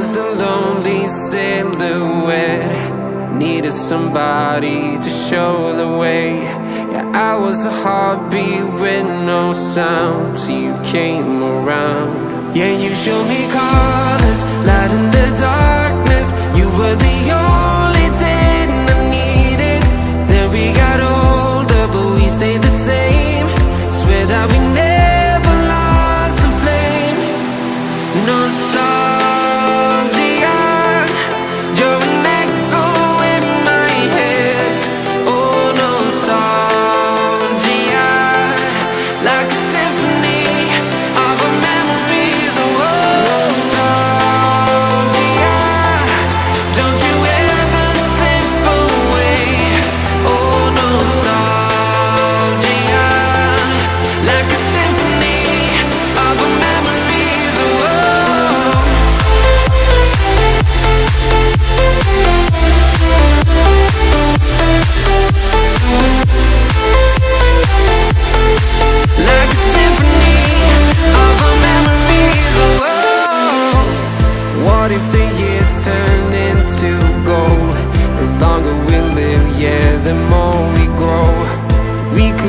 lonely silhouette. Needed somebody to show the way. Yeah, I was a heartbeat with no sound. Till you came around. Yeah, you showed me colors, symphony What if the years turn into gold? The longer we live, yeah, the more we grow We could